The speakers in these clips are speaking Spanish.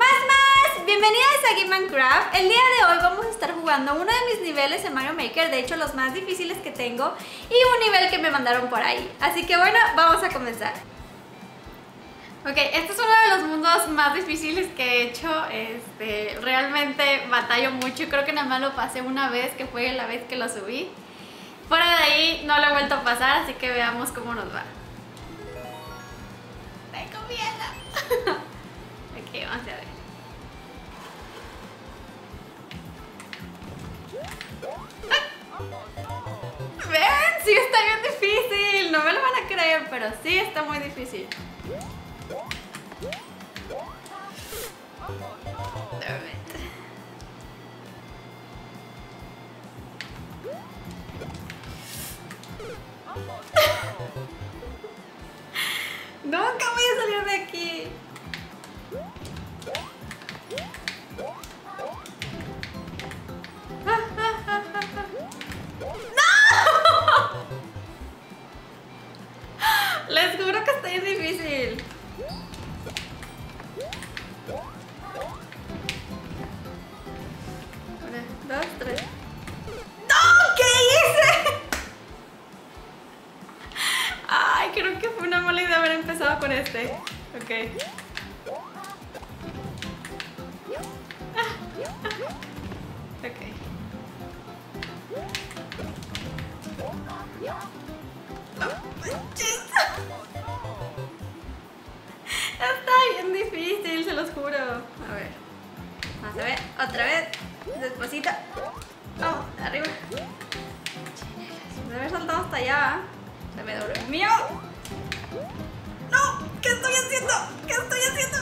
¡Más, más! Bienvenidas a Game Craft. El día de hoy vamos a estar jugando uno de mis niveles en Mario Maker, de hecho los más difíciles que tengo, y un nivel que me mandaron por ahí. Así que bueno, vamos a comenzar. Ok, este es uno de los mundos más difíciles que he hecho. Este, realmente batallo mucho. Creo que nada más lo pasé una vez, que fue la vez que lo subí. Fuera de ahí no lo he vuelto a pasar, así que veamos cómo nos va. Tengo miedo. ok, vamos a ver. ¿Ven? Sí está bien difícil. No me lo van a creer, pero sí está muy difícil. Nunca voy a salir de aquí. Este. Ok. Ok. Está bien difícil, se los juro. A ver. Vamos a ver, otra vez. Despacito. Vamos, arriba. Debe haber saltado hasta allá. Se me durmió. ¡No! ¿Qué estoy haciendo? ¿Qué estoy haciendo?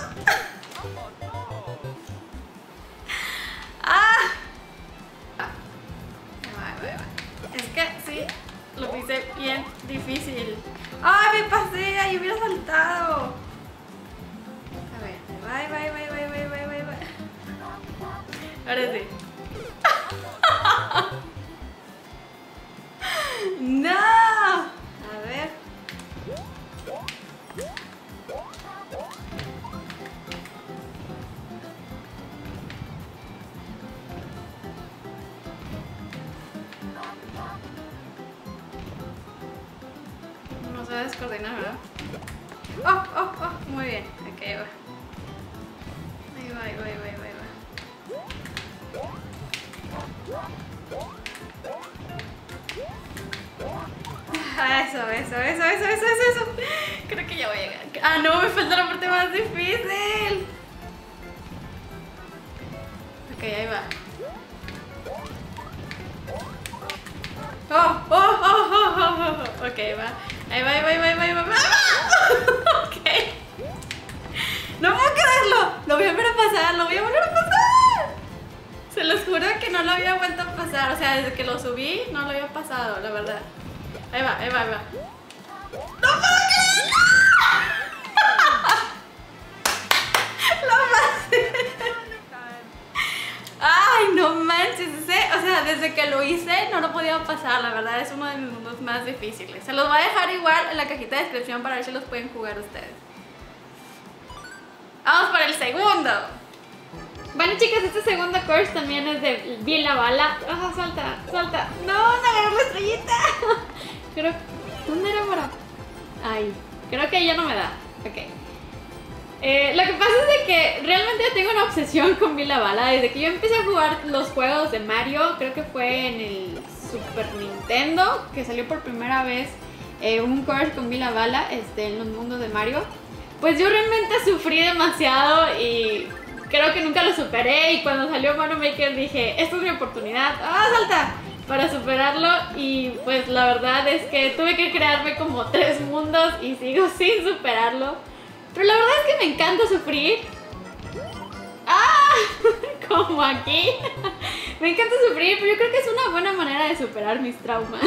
¡Ah! Es que sí, lo hice bien difícil. ¡Ay, me pasé! Ahí hubiera saltado. A ver, va, ahí va, ahí va, ahí va. Ahora sí. se va a descoordinar, ¿verdad? ¡Oh, oh, oh! Muy bien. Ok, va. Ahí va, ahí va, ahí va, ahí va. Ah, Eso, eso, eso, eso, eso, eso, eso. Creo que ya voy a llegar. Ah, no, me falta la parte más difícil. Ok, ahí va. Oh, oh, oh, oh, oh, oh, oh. Ok, va. Ahí va, ahí va, ahí va, ahí va, ahí va. Ok. No puedo creerlo. Lo voy a volver a pasar, lo voy a volver a pasar. Se los juro que no lo había vuelto a pasar. O sea, desde que lo subí, no lo había pasado, la verdad. Ahí va, ahí va, ahí va. ¡No ese, o sea, desde que lo hice no lo podía pasar, la verdad es uno de mis mundos más difíciles. Se los voy a dejar igual en la cajita de descripción para ver si los pueden jugar ustedes. Vamos para el segundo. Bueno chicas, este segundo course también es de Vila Bala. Ah, salta, salta. No, no agarré la estrellita. ¿dónde era para? Ay, creo que ya no me da. Ok. Eh, lo que pasa es de que realmente tengo una obsesión con Vila Bala. Desde que yo empecé a jugar los juegos de Mario, creo que fue en el Super Nintendo, que salió por primera vez eh, un course con Vila Bala este, en los mundos de Mario. Pues yo realmente sufrí demasiado y creo que nunca lo superé. Y cuando salió Mario Maker dije, esta es mi oportunidad. ¡Ah, salta! Para superarlo. Y pues la verdad es que tuve que crearme como tres mundos y sigo sin superarlo. Pero la verdad es que me encanta sufrir. ¡Ah! Como aquí. Me encanta sufrir, pero yo creo que es una buena manera de superar mis traumas.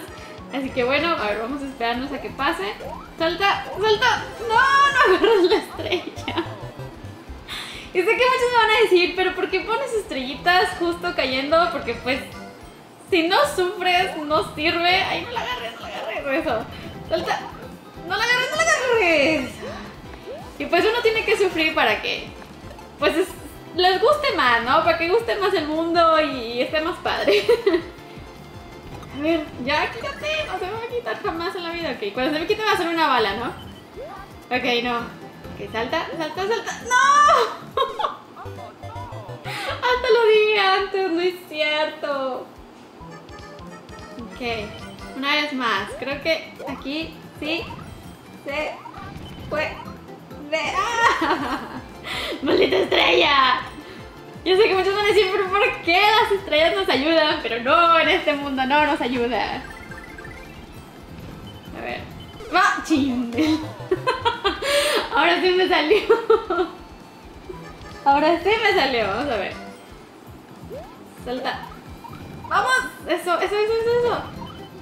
Así que bueno, a ver, vamos a esperarnos a que pase. ¡Salta! ¡Salta! ¡No! ¡No agarras la estrella! Y sé que muchos me van a decir, pero ¿por qué pones estrellitas justo cayendo? Porque pues, si no sufres, no sirve. Ay, no la agarres, no la agarres, eso. Salta. No la agarres, no la agarres. Y pues uno tiene que sufrir para que pues les guste más, ¿no? Para que guste más el mundo y esté más padre. a ver, ya quítate, no se me va a quitar jamás en la vida. Ok, cuando se me quite va a ser una bala, ¿no? Ok, no. Ok, salta, salta, salta. ¡No! Hasta lo dije antes, no es cierto. Ok, una vez más. Creo que aquí sí se fue. ¡Ah! ¡Maldita estrella! Yo sé que muchos van a decir, pero ¿por qué las estrellas nos ayudan? Pero no, en este mundo no nos ayuda. A ver. ¡Va! ¡Ching! Ahora sí me salió. Ahora sí me salió. Vamos a ver. Salta. ¡Vamos! Eso, eso, eso, eso, eso.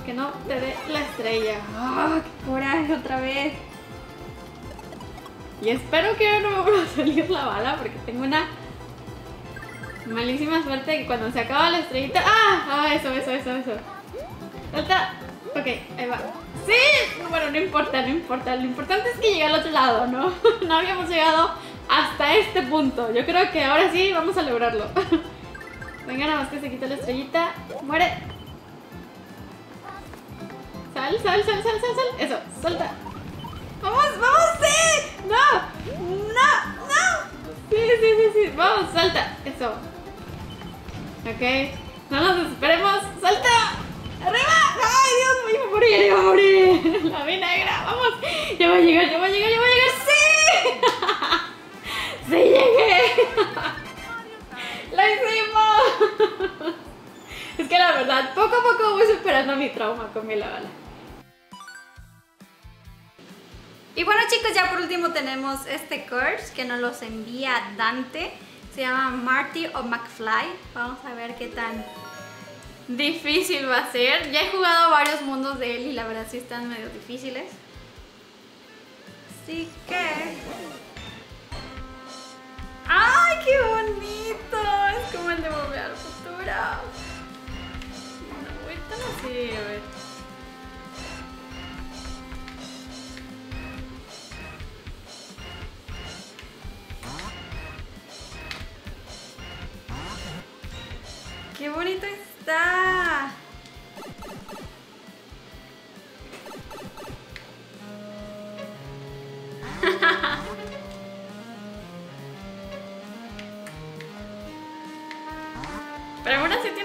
Que no te dé la estrella. ¡Ah! ¡Qué coraje otra vez! Y espero que no me vuelva a salir la bala porque tengo una malísima suerte que cuando se acaba la estrellita... ¡Ah! ¡Ah! Eso, eso, eso, eso. Salta. Ok, ahí va. ¡Sí! Bueno, no importa, no importa. Lo importante es que llegue al otro lado, ¿no? no habíamos llegado hasta este punto. Yo creo que ahora sí vamos a lograrlo. Venga, nada más que se quita la estrellita. ¡Muere! Sal, sal, sal, sal, sal, sal. Eso, suelta. ¡Vamos, vamos! ¡Sí! ¡No! ¡No! ¡No! Sí, sí, sí, sí. Vamos, salta. Eso. Ok. No nos desesperemos. ¡Salta! ¡Arriba! ¡Ay, Dios! Me iba a morir, me iba a morir. La vi negra. Vamos. Ya va a llegar, ya va a llegar, ya va a llegar. ¡Sí! ¡Sí llegué! ¡Lo hicimos! Es que la verdad, poco a poco voy superando mi trauma con mi bala. Y bueno chicos, ya por último tenemos este curse que nos los envía Dante. Se llama Marty o McFly. Vamos a ver qué tan difícil va a ser. Ya he jugado varios mundos de él y la verdad sí están medio difíciles. Así que... ¡Ay, qué bonito!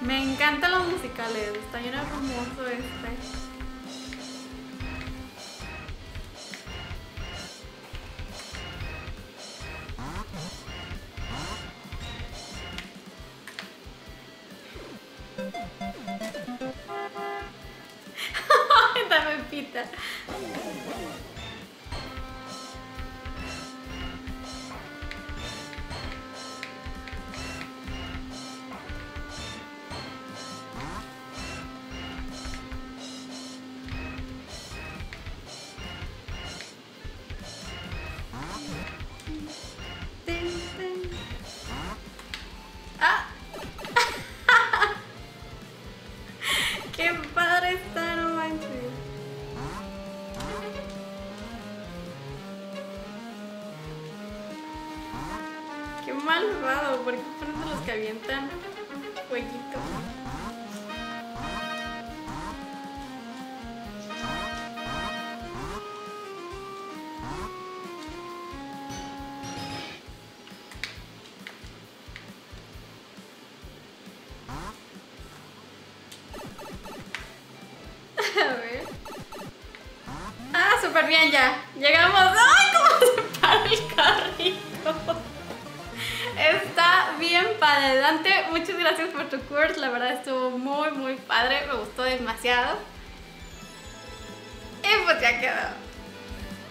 Me encantan los musicales, está bien hermoso este. Pita. Malvado, porque fueron los que avientan fueguito. A ver. Ah, súper bien ya. Llegamos. ¡Ay, cómo se para el carrito! Padre. Dante, muchas gracias por tu curso. La verdad estuvo muy, muy padre. Me gustó demasiado. Y pues ya quedó.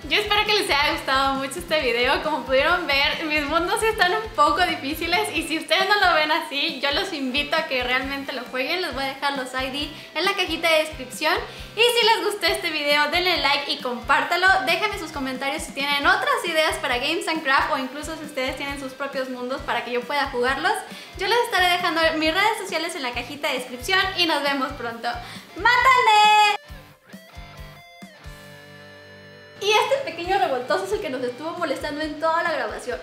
Yo espero que les haya gustado mucho este video. Como pudieron ver, mis mundos están un poco difíciles y si ustedes no lo ven así, yo los invito a que realmente lo jueguen. Les voy a dejar los ID en la cajita de descripción. Y si les gustó este video, denle like y compártalo. Déjenme sus comentarios si tienen otras ideas para Games and Craft o incluso si ustedes tienen sus propios mundos para que yo pueda jugarlos. Yo les estaré dejando mis redes sociales en la cajita de descripción y nos vemos pronto. ¡Mátale! Y este pequeño revoltoso es el que nos estuvo molestando en toda la grabación.